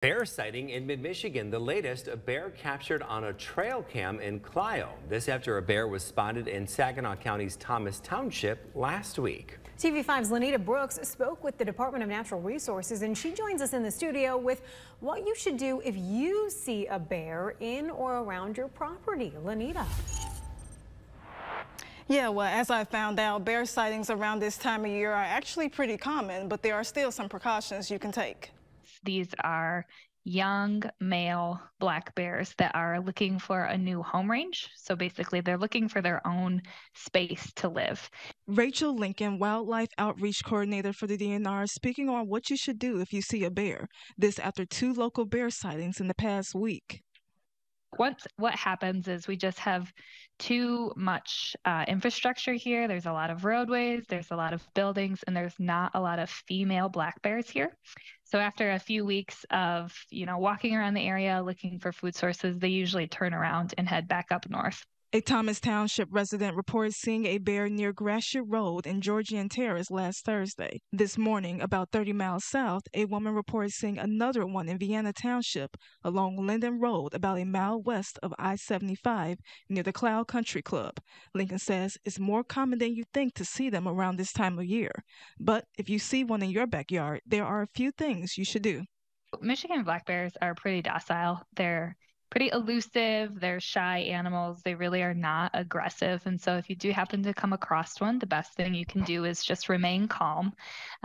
Bear sighting in mid-Michigan. The latest, a bear captured on a trail cam in Clio. This after a bear was spotted in Saginaw County's Thomas Township last week. TV5's Lanita Brooks spoke with the Department of Natural Resources and she joins us in the studio with what you should do if you see a bear in or around your property. Lanita. Yeah, well, as I found out, bear sightings around this time of year are actually pretty common, but there are still some precautions you can take. These are young male black bears that are looking for a new home range. So basically, they're looking for their own space to live. Rachel Lincoln, Wildlife Outreach Coordinator for the DNR, speaking on what you should do if you see a bear. This after two local bear sightings in the past week what what happens is we just have too much uh, infrastructure here. There's a lot of roadways, there's a lot of buildings, and there's not a lot of female black bears here. So after a few weeks of you know walking around the area looking for food sources, they usually turn around and head back up north. A Thomas Township resident reported seeing a bear near Gratiot Road in Georgian Terrace last Thursday. This morning, about 30 miles south, a woman reported seeing another one in Vienna Township along Linden Road about a mile west of I-75 near the Cloud Country Club. Lincoln says it's more common than you think to see them around this time of year. But if you see one in your backyard, there are a few things you should do. Michigan black bears are pretty docile. They're pretty elusive. They're shy animals. They really are not aggressive. And so, if you do happen to come across one, the best thing you can do is just remain calm.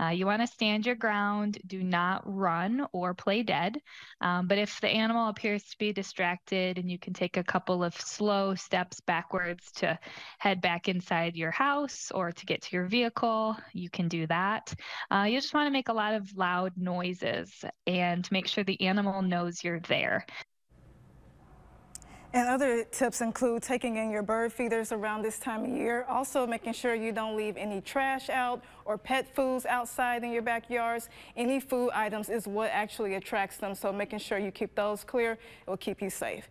Uh, you want to stand your ground. Do not run or play dead. Um, but if the animal appears to be distracted and you can take a couple of slow steps backwards to head back inside your house or to get to your vehicle, you can do that. Uh, you just want to make a lot of loud noises and make sure the animal knows you're there. And other tips include taking in your bird feeders around this time of year. Also making sure you don't leave any trash out or pet foods outside in your backyards. Any food items is what actually attracts them. So making sure you keep those clear will keep you safe.